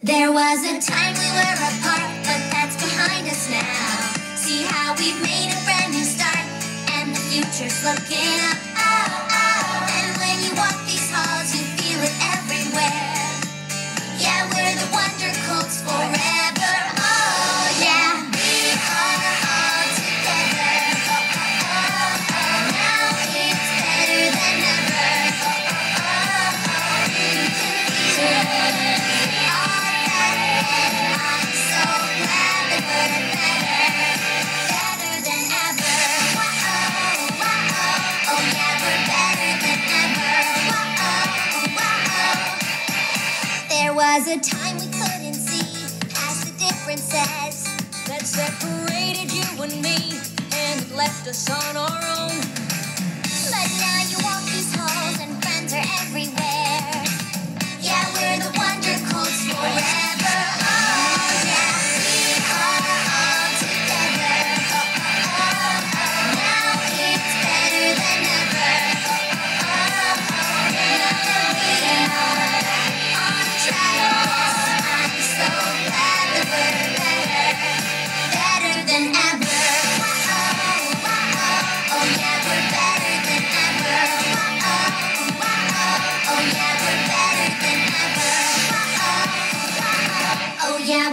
There was a time we were apart, but that's behind us now. See how we've made a brand new start, and the future's looking was a time we couldn't see past the differences. that separated you and me and left us on our own.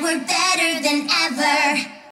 we're better than ever.